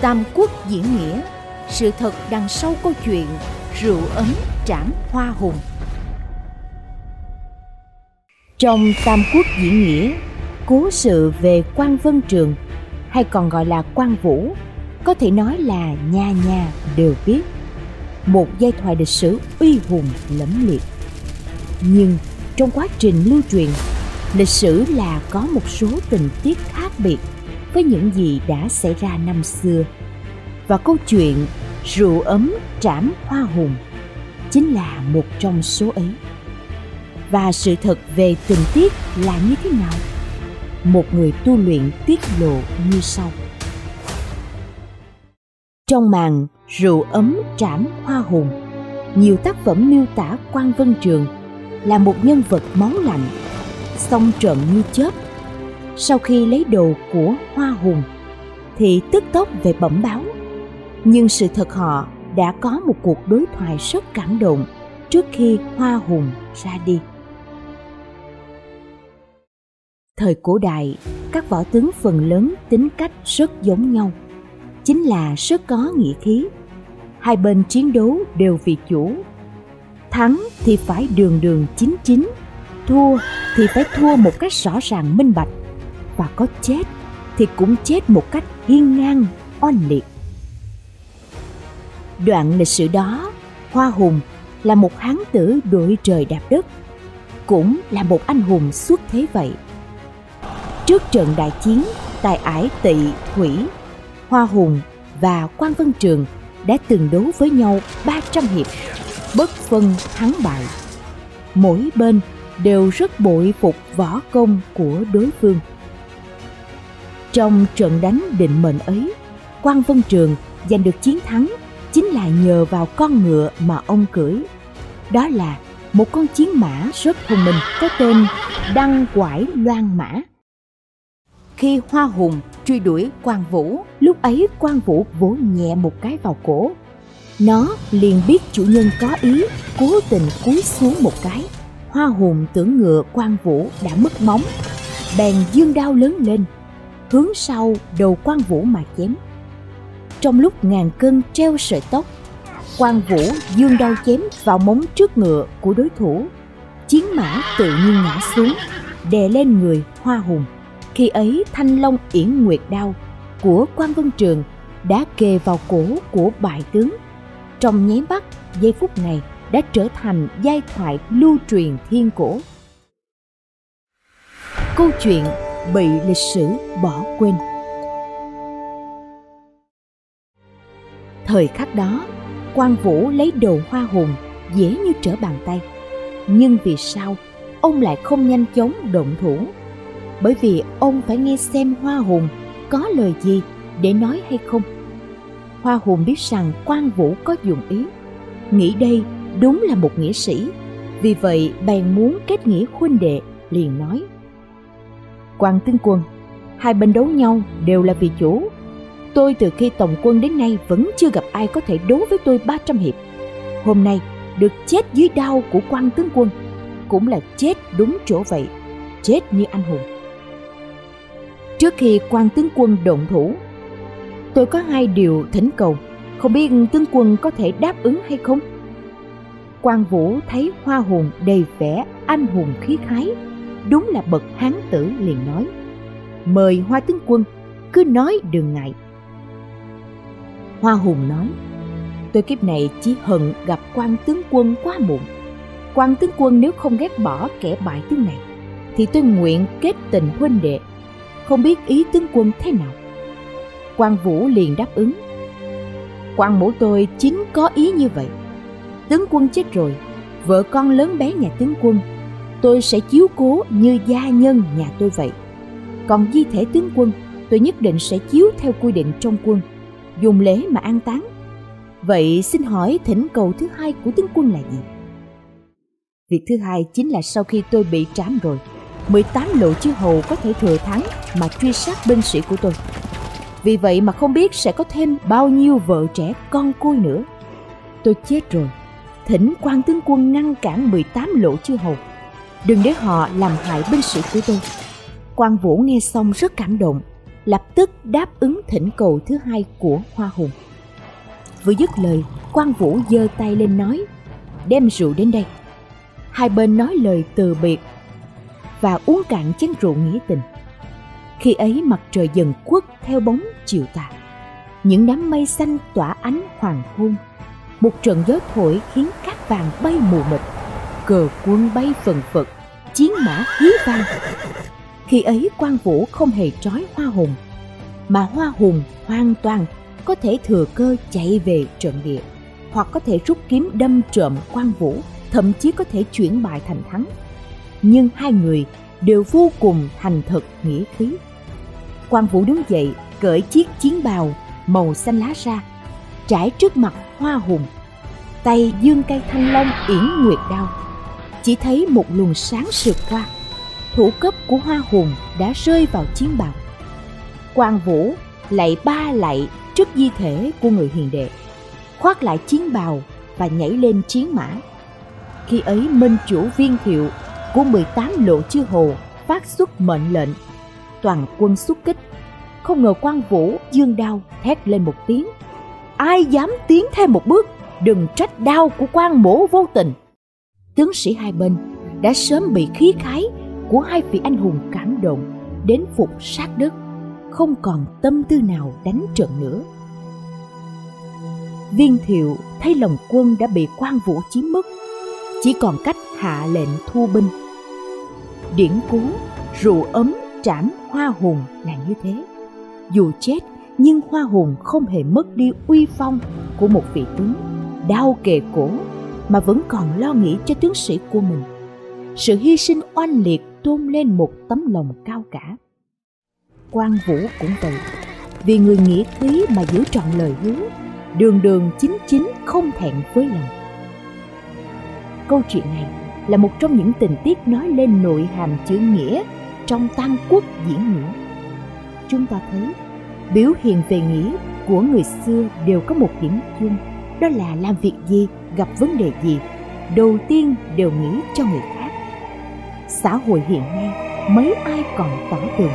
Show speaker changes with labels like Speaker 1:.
Speaker 1: Tam Quốc diễn nghĩa, sự thật đằng sau câu chuyện rượu ấm trảm hoa hùng. Trong Tam Quốc diễn nghĩa, cố sự về quan Vân Trường hay còn gọi là quan Vũ có thể nói là nha nha đều biết. Một giai thoại lịch sử uy hùng lẫm liệt. Nhưng trong quá trình lưu truyền, lịch sử là có một số tình tiết khác biệt với những gì đã xảy ra năm xưa. Và câu chuyện rượu ấm trảm hoa hùng chính là một trong số ấy. Và sự thật về tình tiết là như thế nào? Một người tu luyện tiết lộ như sau. Trong màn rượu ấm trảm hoa hùng, nhiều tác phẩm miêu tả quan vân trường là một nhân vật máu lạnh, song trận như chớp sau khi lấy đồ của hoa hùng, thì tức tốc về bẩm báo. Nhưng sự thật họ đã có một cuộc đối thoại rất cảm động trước khi hoa hùng ra đi. Thời cổ đại, các võ tướng phần lớn tính cách rất giống nhau. Chính là rất có nghĩa khí. Hai bên chiến đấu đều vì chủ. Thắng thì phải đường đường chính chính, thua thì phải thua một cách rõ ràng minh bạch và có chết thì cũng chết một cách hiên ngang oanh liệt. Đoạn lịch sử đó, hoa hùng là một hán tử đội trời đạp đất, cũng là một anh hùng xuất thế vậy. Trước trận đại chiến tại ải tỵ, thủy, hoa hùng và quan vân trường đã từng đấu với nhau 300 hiệp, bất phân thắng bại. Mỗi bên đều rất bội phục võ công của đối phương trong trận đánh định mệnh ấy quan vân trường giành được chiến thắng chính là nhờ vào con ngựa mà ông cưỡi. Đó là một con chiến mã rất thông minh có tên đăng quải loan mã. Khi hoa hùng truy đuổi quan vũ, lúc ấy quan vũ vỗ nhẹ một cái vào cổ. Nó liền biết chủ nhân có ý, cố tình cúi xuống một cái. Hoa hùng tưởng ngựa quan vũ đã mất móng, bèn dương đao lớn lên hướng sau đầu quan vũ mà chém. Trong lúc ngàn cân treo sợi tóc, quan vũ dương đau chém vào móng trước ngựa của đối thủ. Chiến mã tự nhiên ngã xuống, đè lên người hoa hùng. Khi ấy thanh long yển nguyệt đao của quan vân trường đã kề vào cổ của bại tướng. Trong nháy mắt, giây phút này đã trở thành giai thoại lưu truyền thiên cổ. Câu chuyện bị lịch sử bỏ quên. Thời khắc đó quan vũ lấy đồ hoa hùng dễ như trở bàn tay. Nhưng vì sao, ông lại không nhanh chóng động thủ? Bởi vì ông phải nghe xem hoa hùng có lời gì để nói hay không. Hoa hùng biết rằng quan vũ có dụng ý. Nghĩ đây đúng là một nghĩa sĩ. Vì vậy, bèn muốn kết nghĩa huynh đệ, liền nói quan tướng quân hai bên đấu nhau đều là vì chủ. Tôi từ khi tổng quân đến nay vẫn chưa gặp ai có thể đấu với tôi 300 hiệp. Hôm nay, được chết dưới đao của quan tướng quân, cũng là chết đúng chỗ vậy, chết như anh hùng. Trước khi quan tướng quân động thủ, tôi có hai điều thỉnh cầu, không biết tướng quân có thể đáp ứng hay không? Quan vũ thấy hoa hùng đầy vẻ, anh hùng khí khái đúng là bậc hán tử liền nói, mời hoa tướng quân, cứ nói đừng ngại. Hoa hùng nói, tôi kiếp này chỉ hận gặp quan tướng quân quá muộn. Quan tướng quân nếu không ghét bỏ kẻ bại tướng này, thì tôi nguyện kết tình huynh đệ. Không biết ý tướng quân thế nào? Quan vũ liền đáp ứng, quan mẫu tôi chính có ý như vậy. Tướng quân chết rồi, vợ con lớn bé nhà tướng quân tôi sẽ chiếu cố như gia nhân nhà tôi vậy. Còn di thể tướng quân, tôi nhất định sẽ chiếu theo quy định trong quân, dùng lễ mà an táng. Vậy xin hỏi thỉnh cầu thứ hai của tướng quân là gì? Việc thứ hai chính là sau khi tôi bị trảm rồi 18 lộ chư hầu có thể thừa thắng mà truy sát binh sĩ của tôi. Vì vậy mà không biết sẽ có thêm bao nhiêu vợ trẻ con côi nữa. Tôi chết rồi, thỉnh quan tướng quân ngăn cản 18 lộ chư hầu đừng để họ làm hại binh sĩ của tôi quan vũ nghe xong rất cảm động lập tức đáp ứng thỉnh cầu thứ hai của Hoa Hùng. Vừa dứt lời, quan Vũ giơ tay lên nói, đem rượu đến đây. Hai bên nói lời từ biệt và uống cạn chén rượu nghĩa tình. Khi ấy mặt trời dần khuất theo bóng chiều tà. Những đám mây xanh tỏa ánh hoàng hôn. Một trận gió thổi khiến cát vàng bay mù mịt, cờ quân bay phần phật, chiến mã hí vang. Khi ấy quan vũ không hề trói hoa hùng, mà hoa hùng hoàn toàn có thể thừa cơ chạy về trận địa, hoặc có thể rút kiếm đâm trộm quan vũ, thậm chí có thể chuyển bại thành thắng. Nhưng hai người đều vô cùng thành thật nghĩa khí. Quan Vũ đứng dậy, cởi chiếc chiến bào màu xanh lá ra, trải trước mặt Hoa Hùng. Tay dương cây thanh long yển nguyệt đao. Chỉ thấy một luồng sáng sượt qua. Thủ cấp của Hoa Hùng đã rơi vào chiến bào. Quan Vũ lạy ba lạy trước di thể của người hiền đệ, khoác lại chiến bào và nhảy lên chiến mã. Khi ấy Minh chủ viên thiệu của 18 lộ chư hồ phát xuất mệnh lệnh toàn quân xuất kích không ngờ quan vũ dương đao thét lên một tiếng ai dám tiến thêm một bước đừng trách đau của quan mổ vô tình tướng sĩ hai bên đã sớm bị khí khái của hai vị anh hùng cảm động đến phục sát đất, không còn tâm tư nào đánh trận nữa. Viên thiệu thấy lòng quân đã bị quan vũ chiếm mất, chỉ còn cách hạ lệnh thu binh. Điển cú rượu ấm, trảm hoa hùng là như thế. Dù chết, nhưng hoa hùng không hề mất đi uy phong của một vị tướng đau kề cổ mà vẫn còn lo nghĩ cho tướng sĩ của mình. Sự hy sinh oanh liệt tôn lên một tấm lòng cao cả. Quan vũ cũng vậy. Vì người nghĩa khí mà giữ trọn lời hứa, đường đường chính chính không thẹn với lòng. Câu chuyện này là một trong những tình tiết nói lên nội hàm chữ nghĩa trong tam quốc diễn nghĩa. Chúng ta thấy, biểu hiện về nghĩa của người xưa đều có một điểm chung đó là làm việc gì, gặp vấn đề gì, đầu tiên đều nghĩ cho người khác. Xã hội hiện nay, mấy ai còn tỏ tường